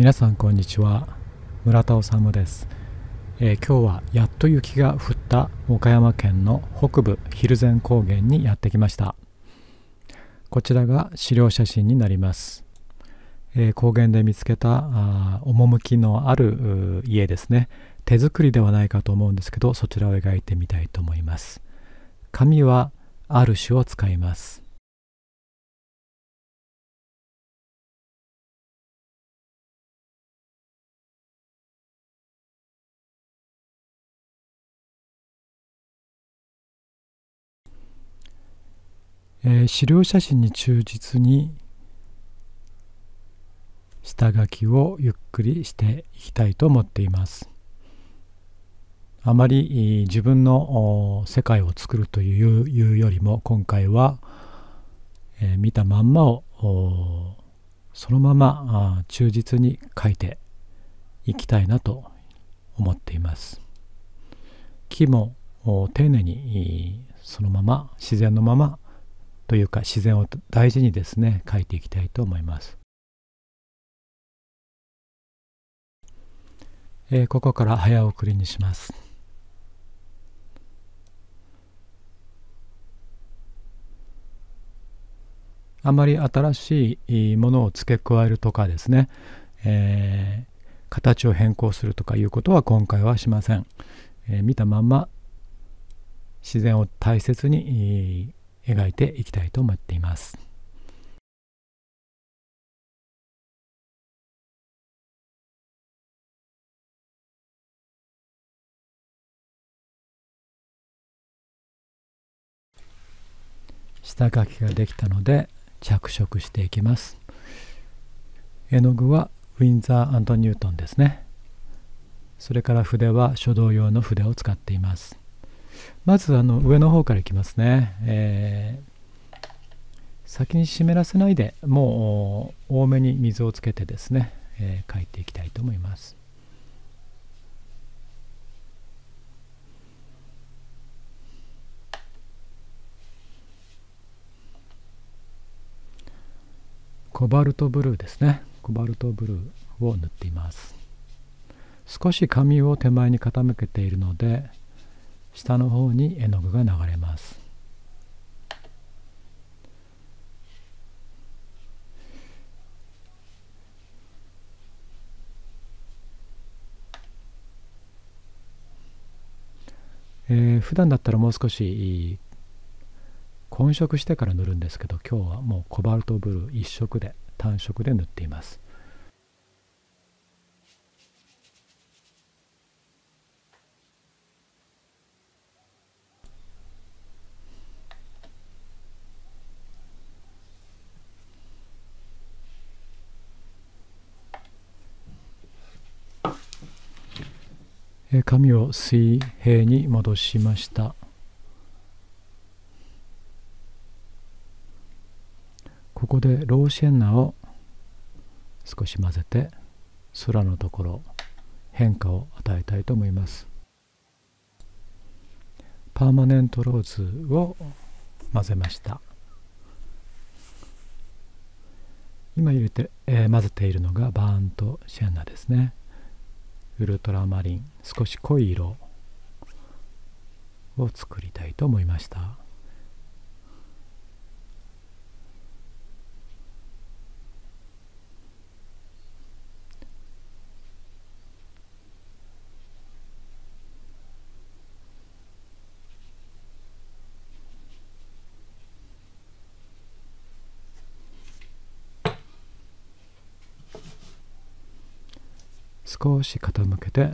皆さんこんにちは。村田治です、えー今日はやっと雪が降った岡山県の北部蒜山高原にやってきました。こちらが資料写真になります、えー高原で見つけたあ趣のある家ですね。手作りではないかと思うんですけどそちらを描いてみたいと思います。紙はある種を使います。えー資料写真に忠実に下書きをゆっくりしていきたいと思っています。あまり自分の世界を作るというよりも今回は、えー見たまんまをそのまま忠実に書いていきたいなと思っています。木も丁寧にそのまま自然のままというか自然を大事にですね書いていきたいと思います、えーここから早送りにします。あまり新しいものを付け加えるとかですね、えー形を変更するとかいうことは今回はしません、えー見たまんま自然を大切にえー描いていきたいと思っています。下書きができたので着色していきます。絵の具はウィンザーニュートンですね。それから筆は書道用の筆を使っています。まずあの上の方からいきますね、えー先に湿らせないでもう多めに水をつけてですね、えー描いていきたいと思います。コバルトブルーですね。コバルトブルーを塗っています。少し紙を手前に傾けているので下の方に絵の具が流れます。えー普段だったらもう少し混色してから塗るんですけど今日はもうコバルトブルー一色で単色で塗っています。紙を水平に戻しました。ここでローシェンナを少し混ぜて空のところ変化を与えたいと思います。パーマネントローズを混ぜました。今入れて、えー混ぜているのがバーンとシェンナですね。ウルトラマリン少し濃い色を作りたいと思いました。少し傾けて、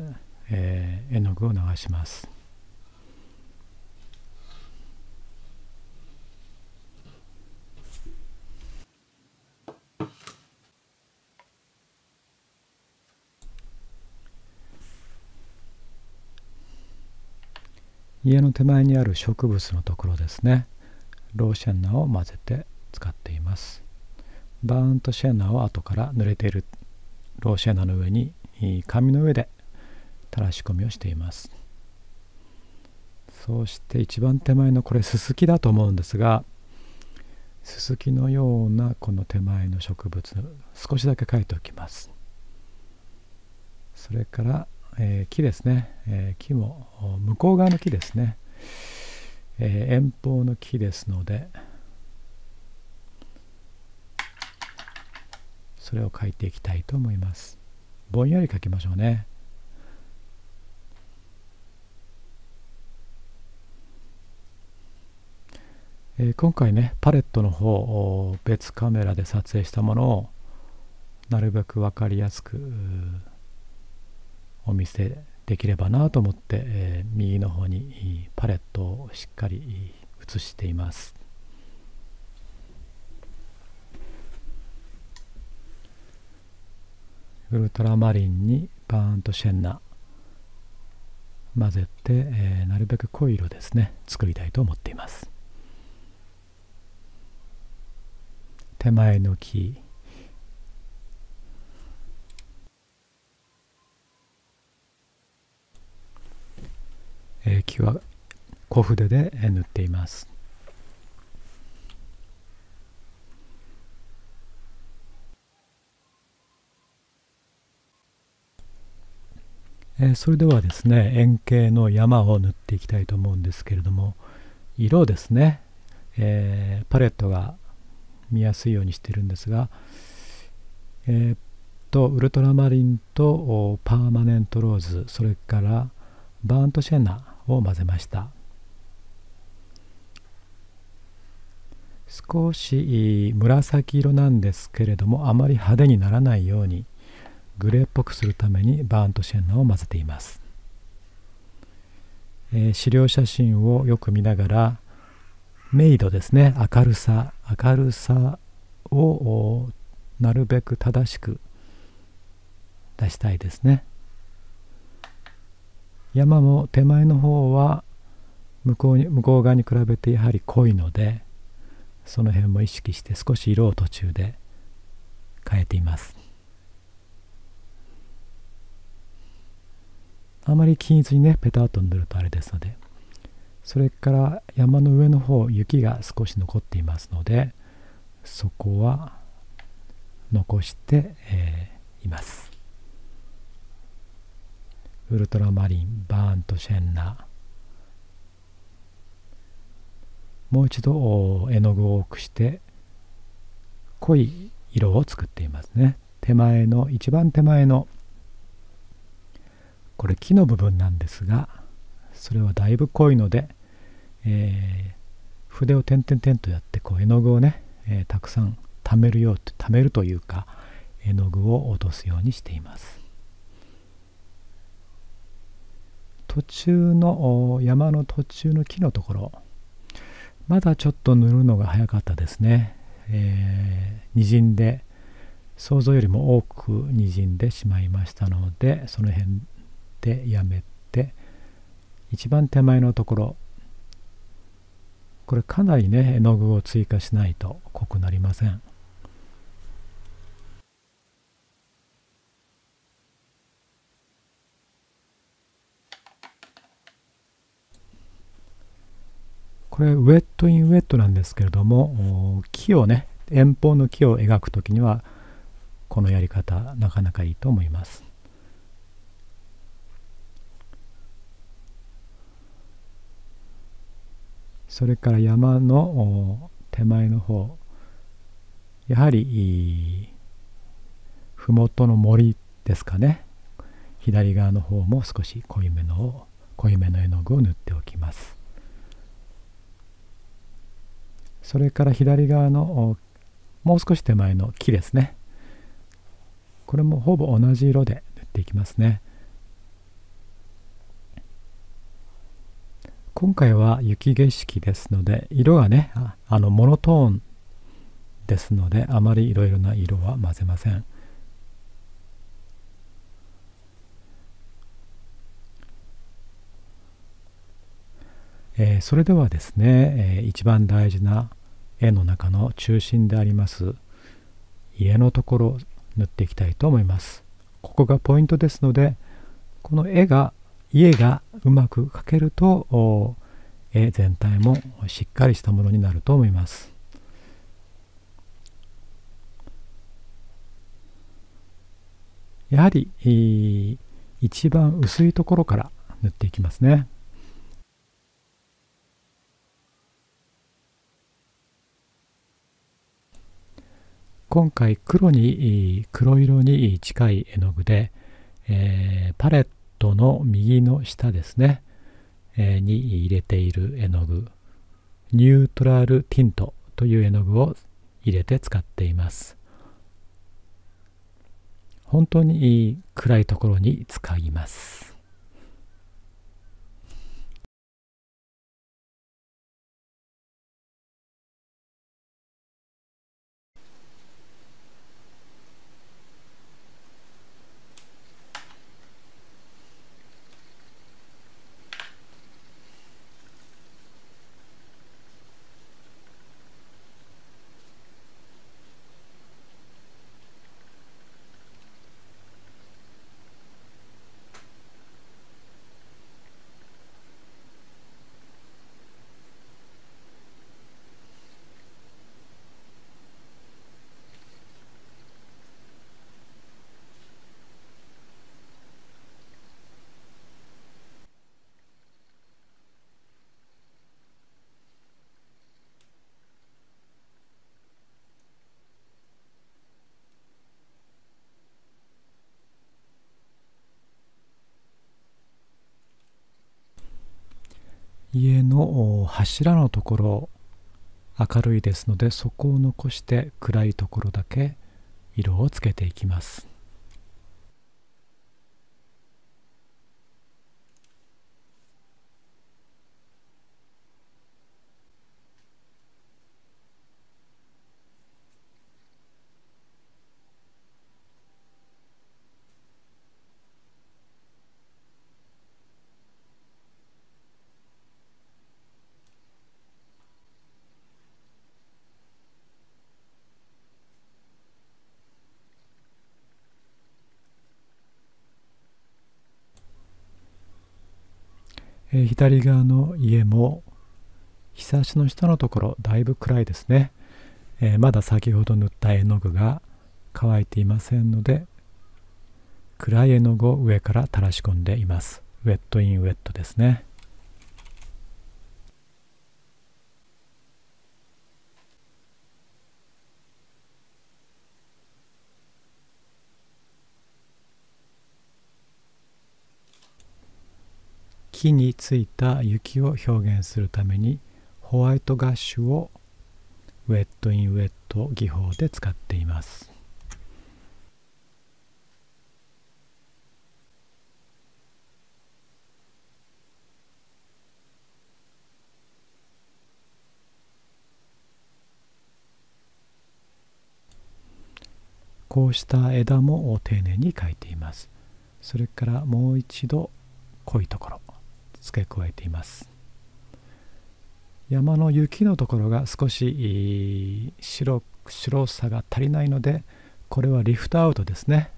えー絵の具を流します。家の手前にある植物のところですね。ローシェンナを混ぜて使っています。バーンとシェンナを後から濡れているローシェンナの上に紙の上で垂らし込みをしています。そして一番手前のこれススキだと思うんですがススキのようなこの手前の植物少しだけ描いておきます。それから、えー、木ですね、えー、木も向こう側の木ですね、えー、遠方の木ですのでそれを書いていきたいと思います。ぼんやり書きましょうね。えー、今回ねパレットの方別カメラで撮影したものをなるべく分かりやすくお見せできればなと思って、えー、右の方にパレットをしっかり写しています。ウルトラマリンにバーンとシェンナ混ぜて、えー、なるべく濃い色ですね。作りたいと思っています。手前の木。えー、木は小筆で塗っています。えー、それではですね円形の山を塗っていきたいと思うんですけれども色ですね、えー、パレットが見やすいようにしてるんですがえー、っとウルトラマリンとパーマネントローズそれからバーントシェナを混ぜました。少し紫色なんですけれどもあまり派手にならないようにグレーっぽくするためにバーンとシェンナを混ぜています、えー、資料写真をよく見ながらメイドですね。明るさ明るさをなるべく正しく出したいですね。山も手前の方は向こうに向こう側に比べてやはり濃いのでその辺も意識して少し色を途中で変えています。あまり均一にねペタッと塗るとあれですのでそれから山の上の方雪が少し残っていますのでそこは残して、えー、います。ウルトラマリンバーンとシェンナもう一度絵の具を多くして濃い色を作っていますね。手前の一番手前のこれ木の部分なんですがそれはだいぶ濃いので、えー、筆を点々点とやってこう絵の具をね、えー、たくさん貯めるよう貯めるというか絵の具を落とすようにしています。途中の山の途中の木のところまだちょっと塗るのが早かったですね、えー、滲んで想像よりも多く滲んでしまいましたのでその辺でやめて。一番手前のところ。これかなりね絵の具を追加しないと濃くなりません。これウェットインウェットなんですけれども木をね遠方の木を描くときにはこのやり方なかなかいいと思います。それから山の手前の方。やはり麓の森ですかね。左側の方も少し濃いめの濃いめの絵の具を塗っておきます。それから左側のもう少し手前の木ですね。これもほぼ同じ色で塗っていきますね。今回は雪景色ですので色がねあのモノトーンですのであまりいろいろな色は混ぜません。えー、それではですね、えー、一番大事な絵の中の中心であります家のところ塗っていきたいと思います。ここがポイントですのでこの絵が家がうまく描けると絵全体もしっかりしたものになると思いますやはり一番薄いところから塗っていきますね。今回黒に黒色に近い絵の具で、えー、パレットの右の下ですね、えー、に入れている絵の具。ニュートラルティントという絵の具を入れて使っています。本当に暗いところに使います。家の柱のところ明るいですのでそこを残して暗いところだけ色をつけていきます。えー、左側の家も日差しの下のところだいぶ暗いですね、えー、まだ先ほど塗った絵の具が乾いていませんので暗い絵の具を上から垂らし込んでいます。ウェットインウェットですね。木についた雪を表現するためにホワイトガッシュをウェットインウェット技法で使っています。こうした枝も丁寧に描いています。それからもう一度濃いところ。付け加えています。山の雪のところが少し白白さが足りないのでこれはリフトアウトですね。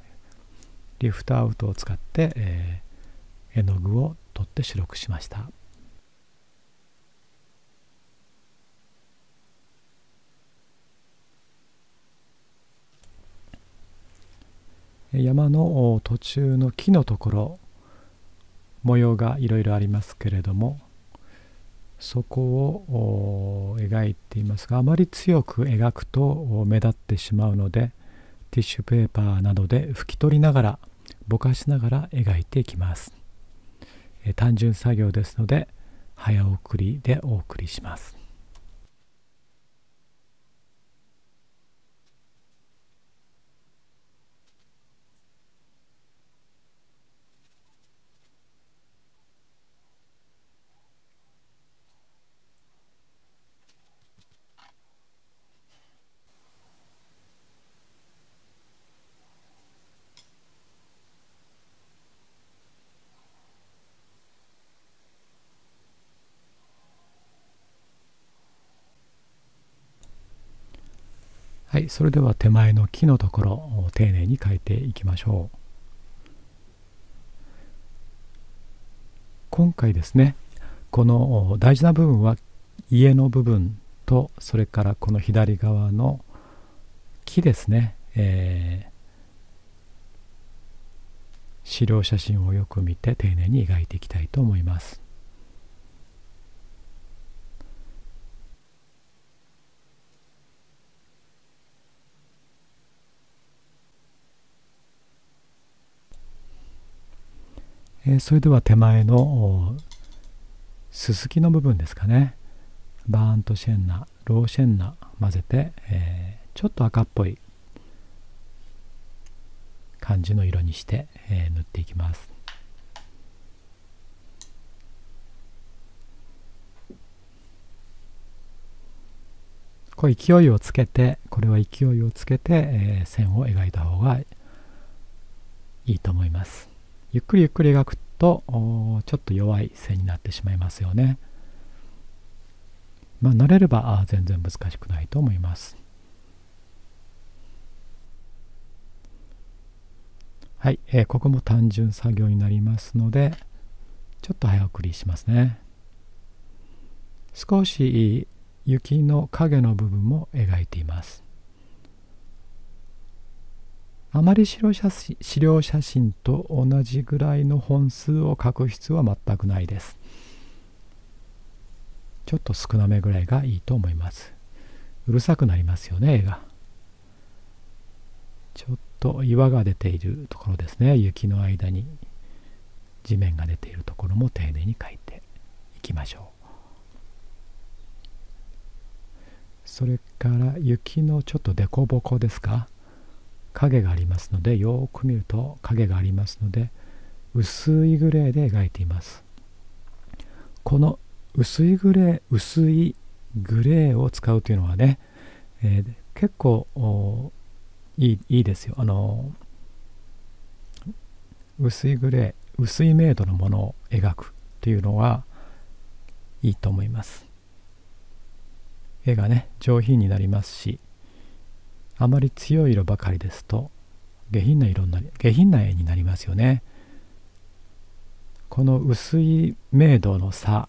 リフトアウトを使って、えー、絵の具を取って白くしました。山の途中の木のところ模様がいろいろありますけれどもそこを描いていますがあまり強く描くと目立ってしまうのでティッシュペーパーなどで拭き取りながらぼかしながら描いていきます、え単純作業ですので早送りでお送りします。はい、それでは手前の木のところを丁寧に描いていきましょう。今回ですね、この大事な部分は家の部分とそれからこの左側の木ですね、え資料写真をよく見て丁寧に描いていきたいと思います。えそれでは手前のススキの部分ですかね。バーンとシェンナローシェンナ混ぜて、えー、ちょっと赤っぽい感じの色にして、えー、塗っていきます。こう勢いをつけてこれは勢いをつけて、えー、線を描いた方がいいと思います。ゆっくりゆっくり描くとちょっと弱い線になってしまいますよね。まあ慣れれば全然難しくないと思います。はい、えー、ここも単純作業になりますのでちょっと早送りしますね。少し雪の影の部分も描いています。あまり資料写真資料写真と同じぐらいの本数を書く必要は全くないです。ちょっと少なめぐらいがいいと思います。うるさくなりますよね、絵が。ちょっと岩が出ているところですね。雪の間に地面が出ているところも丁寧に描いていきましょう。それから雪のちょっと凸凹ですか？影がありますのでよく見ると影がありますので薄いグレーで描いています。この薄いグレー薄いグレーを使うというのはね、えー、結構いいいいですよ。あの薄いグレー薄い明度のものを描くというのはいいと思います。絵がね上品になりますしあまり強い色ばかりですと下品な色になり下品な絵になりますよね。この薄い明度の差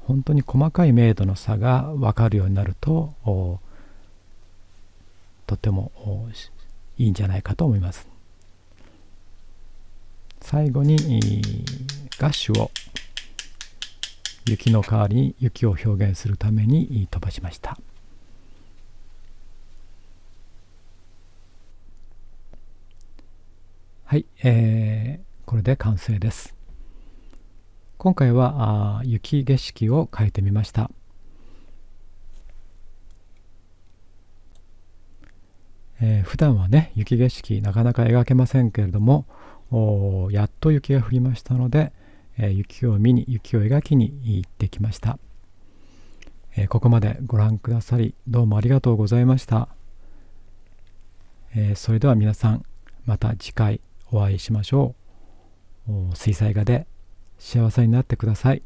本当に細かい明度の差が分かるようになるととてもいいんじゃないかと思います。最後にガッシュを雪の代わりに雪を表現するために飛ばしました。はい、えー、これで完成です。今回はあ雪景色を描いてみました。えー、普段はね雪景色なかなか描けませんけれどもやっと雪が降りましたので、えー、雪を見に雪を描きに行ってきました、えー、ここまでご覧くださりどうもありがとうございました、えそれでは皆さんまた次回お会いしましょう。水彩画で幸せになってください。